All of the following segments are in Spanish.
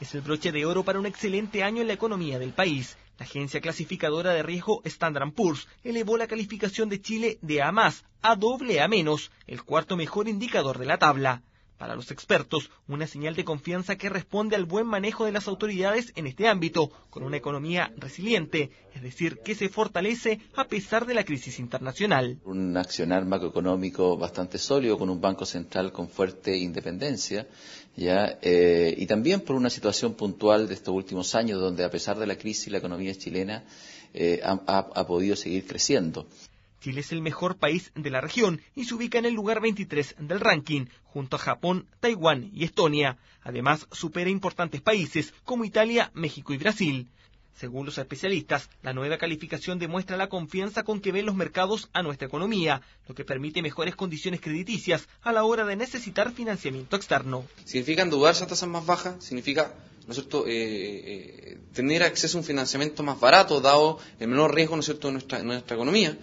es el broche de oro para un excelente año en la economía del país. La agencia clasificadora de riesgo Standard Poor's elevó la calificación de Chile de A más a doble A menos, el cuarto mejor indicador de la tabla. Para los expertos, una señal de confianza que responde al buen manejo de las autoridades en este ámbito, con una economía resiliente, es decir, que se fortalece a pesar de la crisis internacional. Un accionar macroeconómico bastante sólido, con un banco central con fuerte independencia, ¿ya? Eh, y también por una situación puntual de estos últimos años, donde a pesar de la crisis la economía chilena eh, ha, ha podido seguir creciendo. Chile es el mejor país de la región y se ubica en el lugar 23 del ranking, junto a Japón, Taiwán y Estonia. Además, supera importantes países como Italia, México y Brasil. Según los especialistas, la nueva calificación demuestra la confianza con que ven los mercados a nuestra economía, lo que permite mejores condiciones crediticias a la hora de necesitar financiamiento externo. Significa endeudarse a tasas más bajas, significa ¿no es cierto? Eh, eh, tener acceso a un financiamiento más barato, dado el menor riesgo ¿no cierto? de nuestra economía.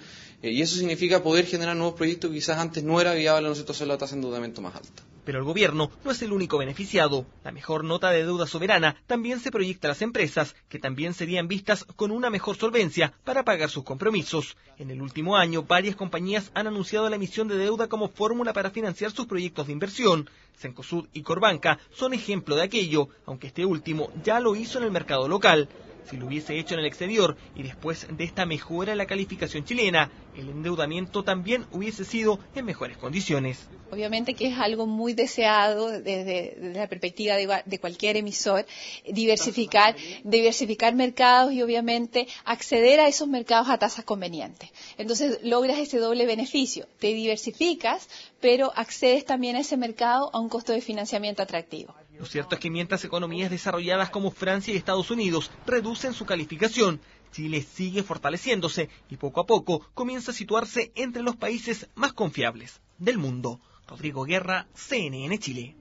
Eh, y eso significa poder generar nuevos proyectos que quizás antes no era viable en hacer la tasa de endeudamiento más alta. Pero el gobierno no es el único beneficiado. La mejor nota de deuda soberana también se proyecta a las empresas, que también serían vistas con una mejor solvencia para pagar sus compromisos. En el último año, varias compañías han anunciado la emisión de deuda como fórmula para financiar sus proyectos de inversión. Cencosud y Corbanca son ejemplo de aquello, aunque este último ya lo hizo en el mercado local. Si lo hubiese hecho en el exterior y después de esta mejora en la calificación chilena, el endeudamiento también hubiese sido en mejores condiciones. Obviamente que es algo muy deseado desde, la perspectiva de, cualquier emisor, diversificar, diversificar mercados y obviamente acceder a esos mercados a tasas convenientes. Entonces logras ese doble beneficio. Te diversificas, pero accedes también a ese mercado a un costo de financiamiento atractivo. Lo cierto es que mientras economías desarrolladas como Francia y Estados Unidos reducen su calificación, Chile sigue fortaleciéndose y poco a poco comienza a situarse entre los países más confiables del mundo. Rodrigo Guerra, CNN Chile.